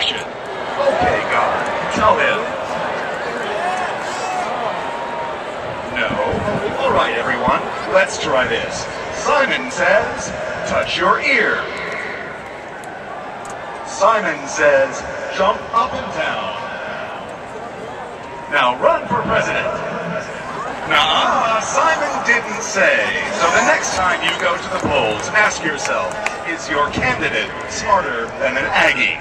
action. Okay, God, tell him. No. All right, everyone, let's try this. Simon says, touch your ear. Simon says, jump up and down. Now run for president. Nah, Simon didn't say. So the next time you go to the polls, ask yourself, is your candidate smarter than an Aggie?